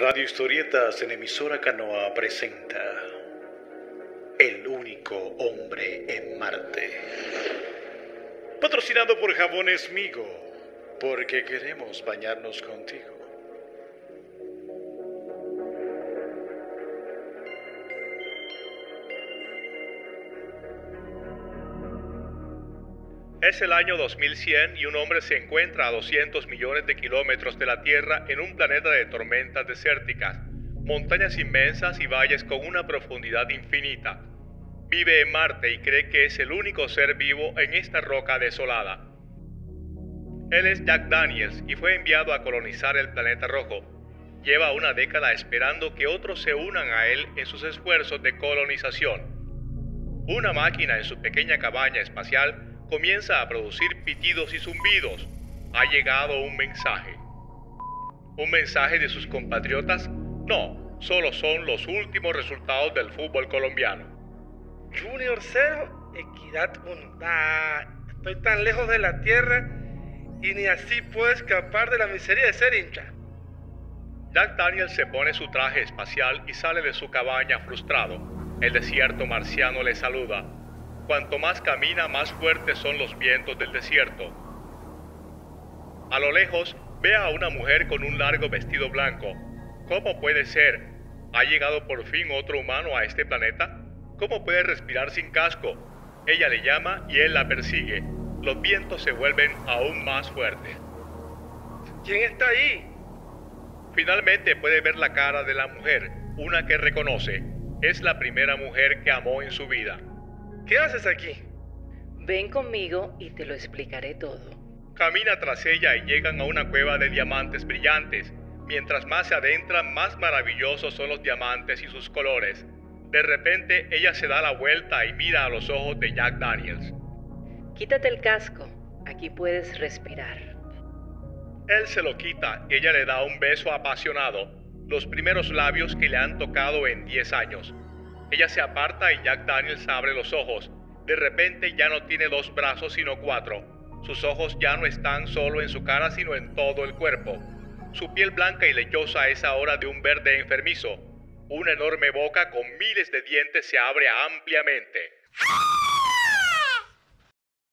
Radio Historietas en emisora Canoa presenta El único hombre en Marte. Patrocinado por Jabones Migo, porque queremos bañarnos contigo. Es el año 2100 y un hombre se encuentra a 200 millones de kilómetros de la Tierra en un planeta de tormentas desérticas, montañas inmensas y valles con una profundidad infinita. Vive en Marte y cree que es el único ser vivo en esta roca desolada. Él es Jack Daniels y fue enviado a colonizar el planeta rojo. Lleva una década esperando que otros se unan a él en sus esfuerzos de colonización. Una máquina en su pequeña cabaña espacial comienza a producir pitidos y zumbidos. Ha llegado un mensaje. ¿Un mensaje de sus compatriotas? No, solo son los últimos resultados del fútbol colombiano. Junior 0, Equidad 1. Ah, estoy tan lejos de la tierra y ni así puedo escapar de la miseria de ser hincha. Jack Daniel se pone su traje espacial y sale de su cabaña frustrado. El desierto marciano le saluda. Cuanto más camina, más fuertes son los vientos del desierto. A lo lejos, ve a una mujer con un largo vestido blanco. ¿Cómo puede ser? ¿Ha llegado por fin otro humano a este planeta? ¿Cómo puede respirar sin casco? Ella le llama y él la persigue. Los vientos se vuelven aún más fuertes. ¿Quién está ahí? Finalmente puede ver la cara de la mujer, una que reconoce. Es la primera mujer que amó en su vida. ¿Qué haces aquí? Ven conmigo y te lo explicaré todo. Camina tras ella y llegan a una cueva de diamantes brillantes. Mientras más se adentran, más maravillosos son los diamantes y sus colores. De repente, ella se da la vuelta y mira a los ojos de Jack Daniels. Quítate el casco, aquí puedes respirar. Él se lo quita y ella le da un beso apasionado, los primeros labios que le han tocado en 10 años. Ella se aparta y Jack Daniels abre los ojos. De repente ya no tiene dos brazos sino cuatro. Sus ojos ya no están solo en su cara sino en todo el cuerpo. Su piel blanca y lechosa es ahora de un verde enfermizo. Una enorme boca con miles de dientes se abre ampliamente.